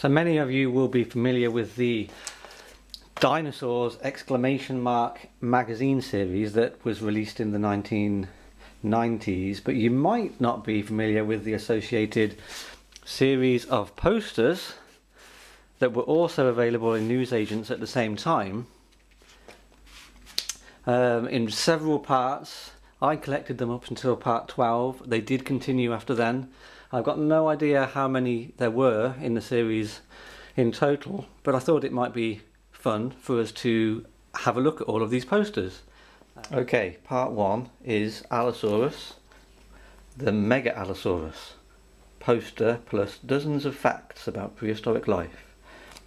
So many of you will be familiar with the Dinosaurs exclamation mark magazine series that was released in the 1990s, but you might not be familiar with the associated series of posters that were also available in newsagents at the same time. Um, in several parts, I collected them up until part 12. They did continue after then. I've got no idea how many there were in the series in total, but I thought it might be fun for us to have a look at all of these posters. Okay, part one is Allosaurus, the Mega Allosaurus poster plus dozens of facts about prehistoric life.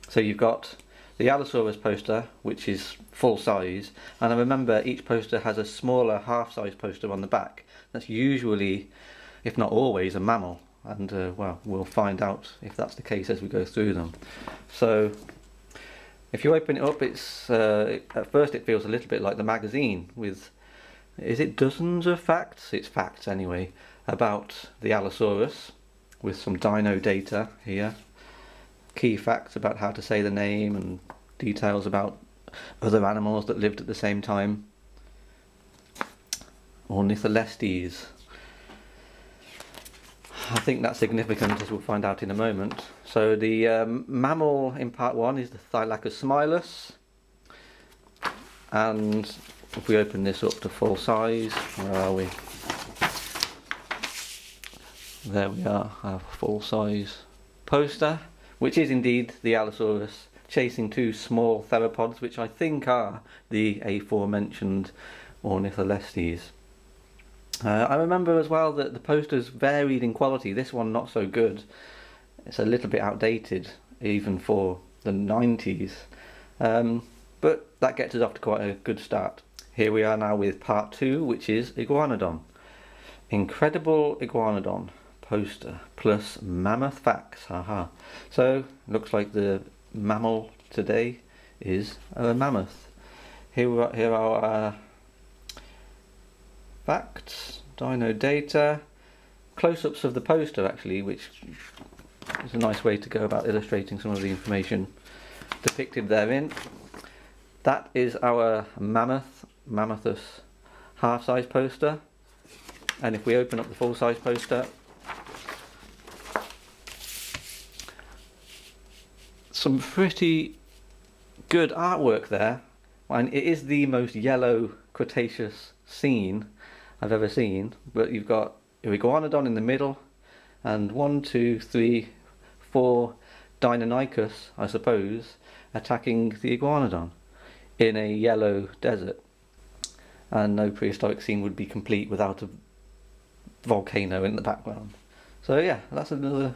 So you've got the Allosaurus poster, which is full size, and I remember each poster has a smaller half-size poster on the back. That's usually, if not always, a mammal and uh, well we'll find out if that's the case as we go through them. So if you open it up it's uh, at first it feels a little bit like the magazine with is it dozens of facts? It's facts anyway about the Allosaurus with some dino data here. Key facts about how to say the name and details about other animals that lived at the same time. Ornitholestes I think that's significant as we'll find out in a moment. So the um, mammal in part one is the Thylacosmilus. And if we open this up to full size, where are we? There we are, our full size poster, which is indeed the Allosaurus chasing two small theropods, which I think are the aforementioned Ornitholestes. Uh, I remember as well that the posters varied in quality. This one not so good. It's a little bit outdated even for the 90s. Um, but that gets us off to quite a good start. Here we are now with part two, which is Iguanodon. Incredible Iguanodon poster plus mammoth facts. Haha. So looks like the mammal today is a mammoth. Here, are, here are our facts, dino data, close-ups of the poster actually, which is a nice way to go about illustrating some of the information depicted therein. That is our mammoth, Mammuthus half-size poster. And if we open up the full-size poster, some pretty good artwork there. And it is the most yellow Cretaceous scene I've ever seen. But you've got Iguanodon in the middle, and one, two, three, four Deinonychus, I suppose, attacking the Iguanodon in a yellow desert. And no prehistoric scene would be complete without a volcano in the background. So yeah, that's another,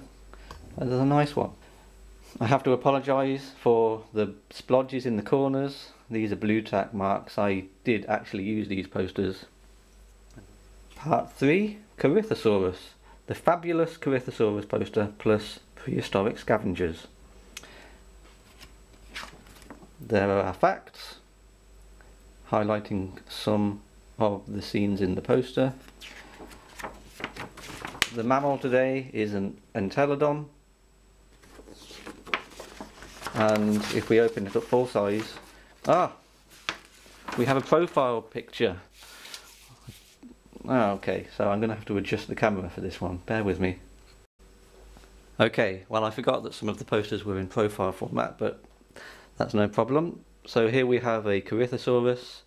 another nice one. I have to apologise for the splodges in the corners. These are Blu Tack marks. I did actually use these posters Part 3 Corythosaurus. The fabulous Corythosaurus poster plus prehistoric scavengers. There are facts highlighting some of the scenes in the poster. The mammal today is an Entelodon and if we open it up full size ah we have a profile picture Oh, okay, so I'm going to have to adjust the camera for this one. Bear with me. Okay, well I forgot that some of the posters were in profile format, but that's no problem. So here we have a Corythosaurus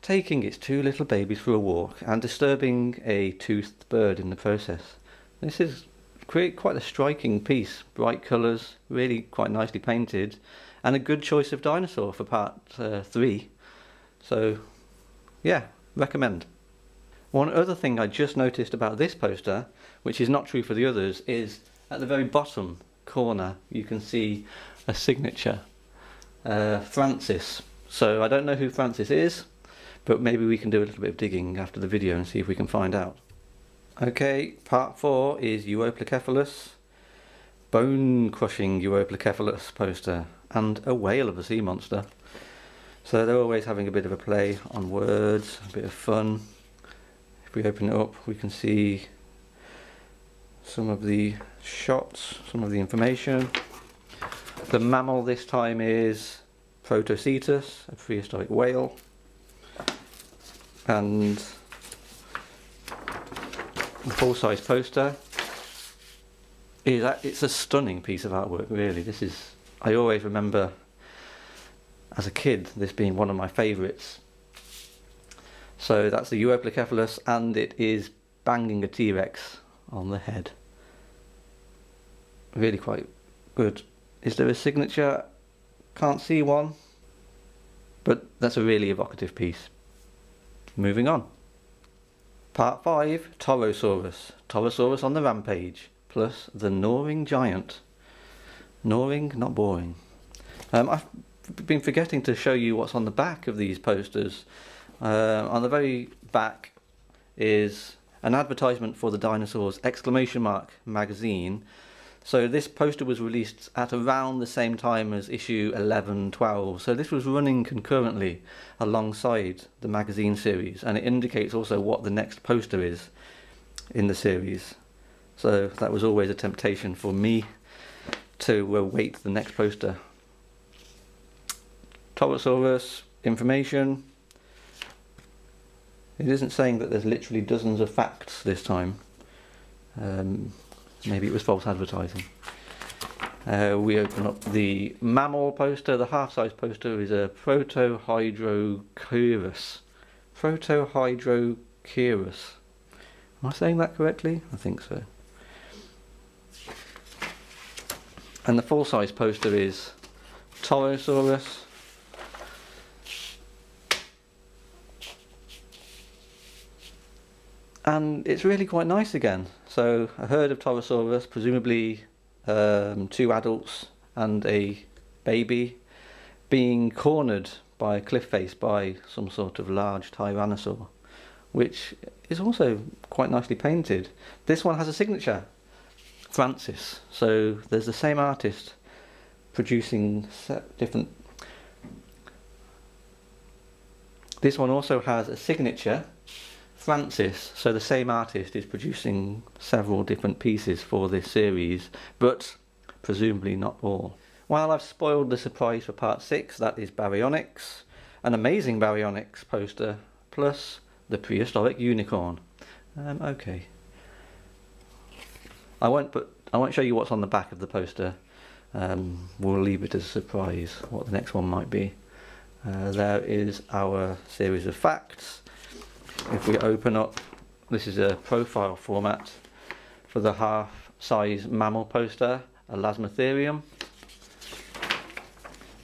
taking its two little babies for a walk and disturbing a toothed bird in the process. This is quite a striking piece, bright colours, really quite nicely painted, and a good choice of dinosaur for part uh, 3. So, yeah, recommend. One other thing I just noticed about this poster, which is not true for the others, is at the very bottom corner you can see a signature, uh, Francis. So I don't know who Francis is, but maybe we can do a little bit of digging after the video and see if we can find out. Okay, part four is Euoplocephalus, bone-crushing Euoplocephalus poster, and a whale of a sea monster. So they're always having a bit of a play on words, a bit of fun. If we open it up we can see some of the shots, some of the information. The mammal this time is Protocetus, a prehistoric whale. And the full-size poster is it's a stunning piece of artwork really. This is I always remember as a kid this being one of my favourites. So that's the Euoplocephalus and it is banging a T-Rex on the head. Really quite good. Is there a signature? Can't see one. But that's a really evocative piece. Moving on. Part 5, Torosaurus. Torosaurus on the rampage, plus the gnawing giant. Gnawing, not boring. Um, I've been forgetting to show you what's on the back of these posters. Uh, on the very back is an advertisement for the Dinosaurs exclamation mark magazine. So this poster was released at around the same time as issue 11, 12. So this was running concurrently alongside the magazine series and it indicates also what the next poster is in the series. So that was always a temptation for me to uh, wait the next poster. Torosaurus information, it isn't saying that there's literally dozens of facts this time. Um, maybe it was false advertising. Uh, we open up the mammal poster. The half-size poster is a Protohydrochoerus. Protohydrochoerus. Am I saying that correctly? I think so. And the full-size poster is Torosaurus. And it's really quite nice again. So a herd of Torosaurus, presumably um, two adults and a baby, being cornered by a cliff face by some sort of large tyrannosaur, which is also quite nicely painted. This one has a signature, Francis. So there's the same artist producing different. This one also has a signature Francis, so the same artist is producing several different pieces for this series, but presumably not all. While I've spoiled the surprise for part 6, that is Baryonyx, an amazing Baryonyx poster, plus the prehistoric unicorn. Um, okay. I won't put, I won't show you what's on the back of the poster. Um, we'll leave it as a surprise what the next one might be. Uh, there is our series of facts if we open up, this is a profile format for the half size mammal poster, a Elasmotherium.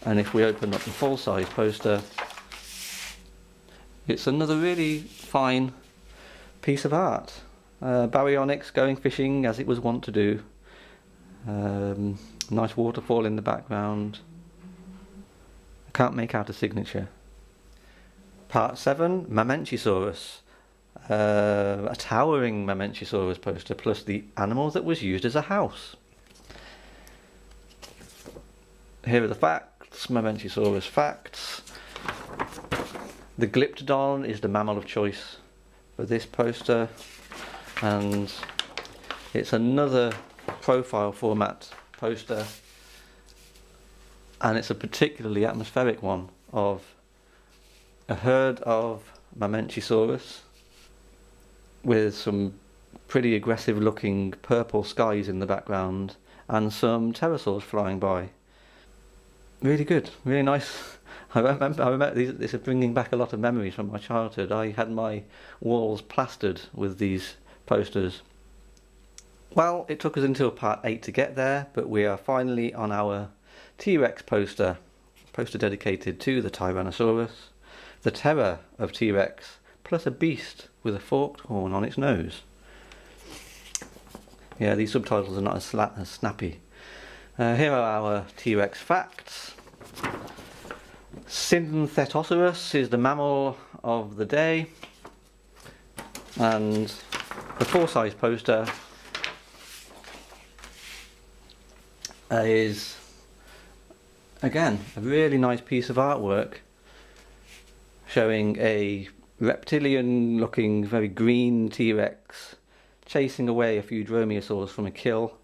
And if we open up the full size poster, it's another really fine piece of art. Uh, baryonyx going fishing as it was wont to do. Um, nice waterfall in the background. I can't make out a signature. Part 7, Mamenchisaurus. Uh, a towering Mamenchisaurus poster plus the animal that was used as a house. Here are the facts, Mamenchisaurus facts. The Glyptodon is the mammal of choice for this poster and it's another profile format poster and it's a particularly atmospheric one of a herd of Mamenchisaurus with some pretty aggressive looking purple skies in the background and some pterosaurs flying by. Really good, really nice. I remember, I remember these, this is bringing back a lot of memories from my childhood. I had my walls plastered with these posters. Well, it took us until part 8 to get there, but we are finally on our T-Rex poster, poster dedicated to the Tyrannosaurus the terror of T-Rex, plus a beast with a forked horn on its nose. Yeah, these subtitles are not as, as snappy. Uh, here are our T-Rex facts. Synthetoceras is the mammal of the day. And the full-size poster is, again, a really nice piece of artwork showing a reptilian looking very green T-Rex chasing away a few dromaeosaurs from a kill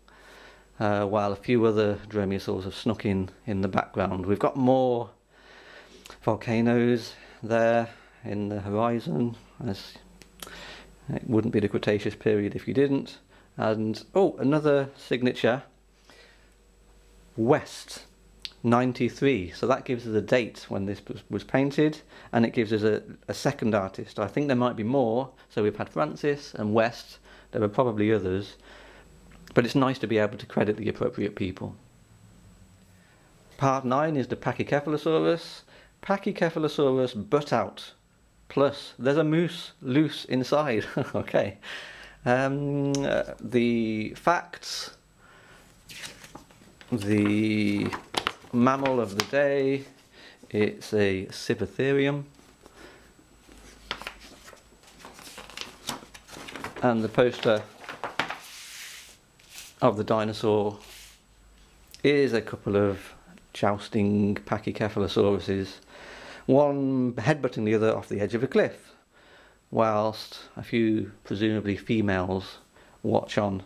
uh, while a few other dromaeosaurs have snuck in in the background. We've got more volcanoes there in the horizon, as it wouldn't be the Cretaceous period if you didn't. And, oh, another signature, West 93. So that gives us a date when this was painted, and it gives us a, a second artist. I think there might be more. So we've had Francis and West. There are probably others. But it's nice to be able to credit the appropriate people. Part 9 is the Pachycephalosaurus. Pachycephalosaurus butt out. Plus, there's a moose loose inside. okay. Um, uh, the facts. The mammal of the day. It's a Sivatherium. And the poster of the dinosaur is a couple of jousting Pachycephalosauruses, one headbutting the other off the edge of a cliff, whilst a few presumably females watch on.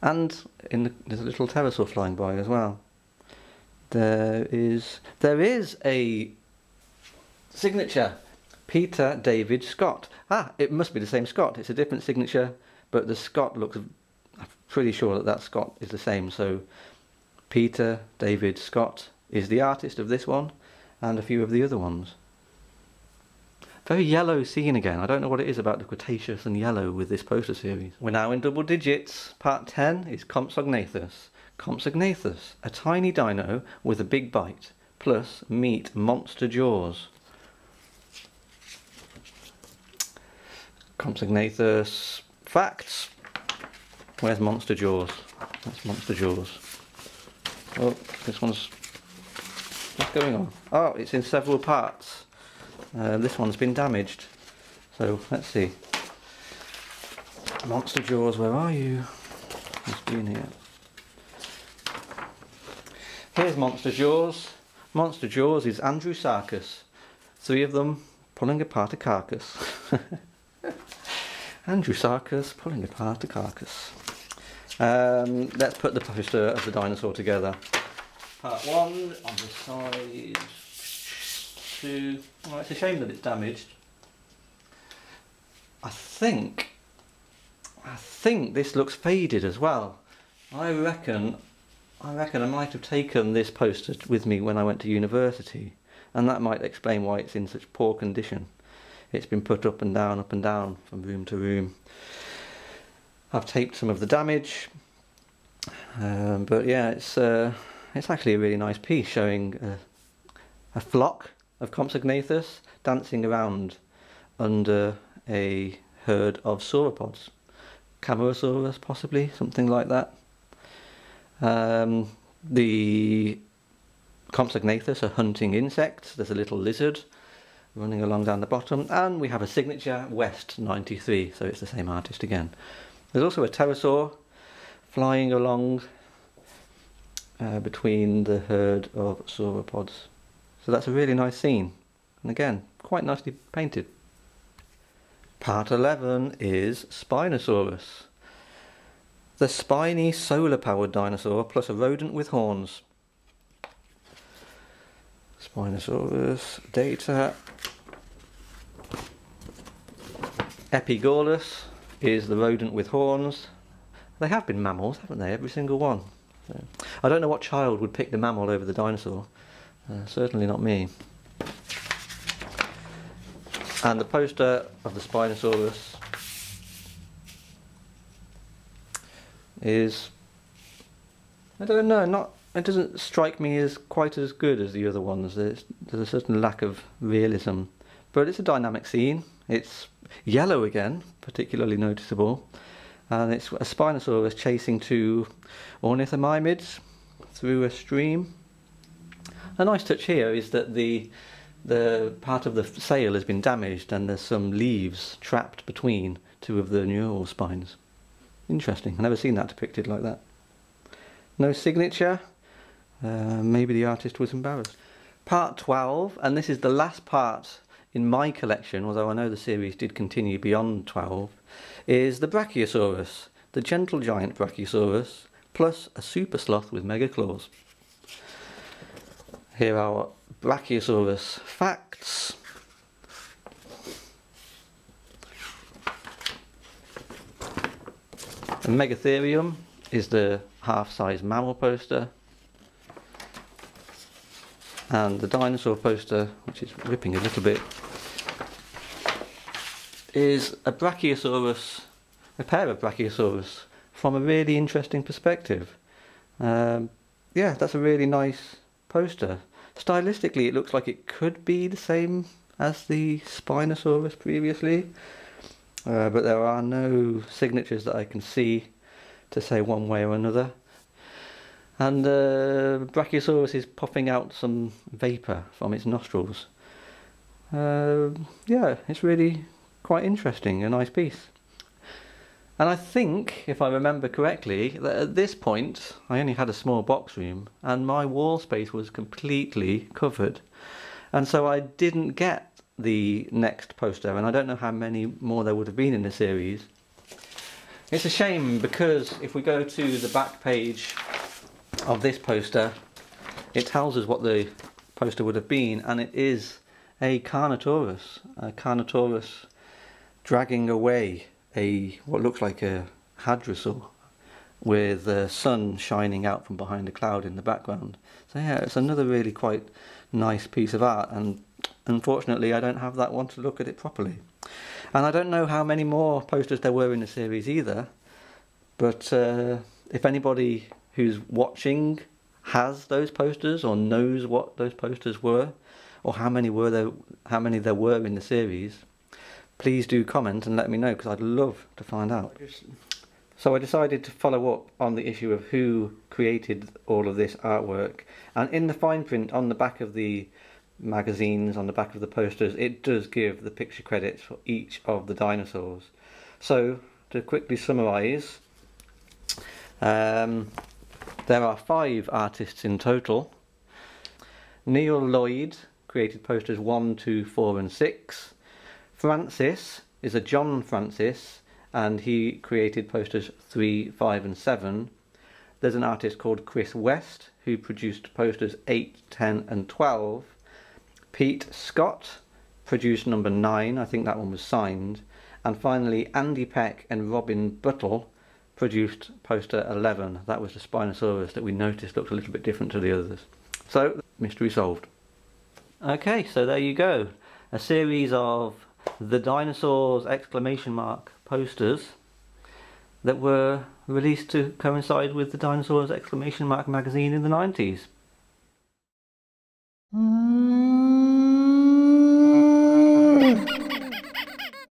And in the, there's a little pterosaur flying by as well. There is there is a signature, Peter David Scott. Ah, it must be the same Scott. It's a different signature, but the Scott looks pretty sure that that Scott is the same. So Peter David Scott is the artist of this one and a few of the other ones. Very yellow scene again. I don't know what it is about the Cretaceous and yellow with this poster series. We're now in double digits. Part 10 is Compsognathus. Compsognathus, a tiny dino with a big bite, plus meet monster jaws. Compsognathus facts. Where's Monster Jaws? That's Monster Jaws. Oh, this one's... What's going on? Oh, it's in several parts. Uh, this one's been damaged. So, let's see. Monster Jaws, where are you? Must be in here. Here's Monster Jaws. Monster Jaws is Andrewsarchus. Three of them pulling apart a carcass. Andrewsarchus pulling apart a carcass. Um, let's put the poster of the dinosaur together. Part one on the side. Two. Oh, it's a shame that it's damaged. I think. I think this looks faded as well. I reckon. I reckon I might have taken this poster with me when I went to university, and that might explain why it's in such poor condition. It's been put up and down, up and down from room to room. I've taped some of the damage um, but yeah it's uh, it's actually a really nice piece showing a, a flock of Compsognathus dancing around under a herd of sauropods Camarasaurus possibly something like that um, the Compsognathus are hunting insects there's a little lizard running along down the bottom and we have a signature West 93 so it's the same artist again there's also a pterosaur flying along uh, between the herd of sauropods. So that's a really nice scene. And again, quite nicely painted. Part 11 is Spinosaurus. The spiny solar-powered dinosaur plus a rodent with horns. Spinosaurus data. Epigaulus is the rodent with horns. They have been mammals, haven't they? Every single one. So, I don't know what child would pick the mammal over the dinosaur. Uh, certainly not me. And the poster of the Spinosaurus is I don't know, not it doesn't strike me as quite as good as the other ones. There's, there's a certain lack of realism, but it's a dynamic scene. It's yellow again, particularly noticeable and it's a Spinosaurus chasing two ornithomimids through a stream. A nice touch here is that the the part of the sail has been damaged and there's some leaves trapped between two of the neural spines. Interesting, I've never seen that depicted like that. No signature, uh, maybe the artist was embarrassed. Part 12, and this is the last part in my collection, although I know the series did continue beyond 12, is the Brachiosaurus, the gentle giant Brachiosaurus plus a super sloth with mega claws. Here are Brachiosaurus facts. The Megatherium is the half-size mammal poster. And the dinosaur poster, which is ripping a little bit, is a Brachiosaurus, a pair of Brachiosaurus from a really interesting perspective. Um, yeah, that's a really nice poster. Stylistically, it looks like it could be the same as the Spinosaurus previously, uh, but there are no signatures that I can see to say one way or another. And uh, Brachiosaurus is popping out some vapour from its nostrils. Uh, yeah, it's really quite interesting, a nice piece. And I think, if I remember correctly, that at this point I only had a small box room and my wall space was completely covered. And so I didn't get the next poster, and I don't know how many more there would have been in the series. It's a shame because if we go to the back page of this poster, it tells us what the poster would have been, and it is a Carnotaurus, a Carnotaurus dragging away a what looks like a hadrosaur with the sun shining out from behind a cloud in the background. So yeah, it's another really quite nice piece of art and unfortunately I don't have that one to look at it properly. And I don't know how many more posters there were in the series either, but uh, if anybody who's watching has those posters or knows what those posters were, or how many were there, how many there were in the series, please do comment and let me know because I'd love to find out. So I decided to follow up on the issue of who created all of this artwork and in the fine print on the back of the magazines, on the back of the posters, it does give the picture credits for each of the dinosaurs. So to quickly summarise, um, there are five artists in total. Neil Lloyd created posters 1, 2, 4 and 6. Francis is a John Francis and he created posters 3, 5 and 7. There's an artist called Chris West who produced posters 8, 10 and 12. Pete Scott produced number 9, I think that one was signed. And finally Andy Peck and Robin Buttle produced poster 11. That was the Spinosaurus that we noticed looked a little bit different to the others. So, mystery solved. Okay, so there you go. A series of the dinosaurs exclamation mark posters that were released to coincide with the dinosaurs exclamation mark magazine in the 90s. Mm.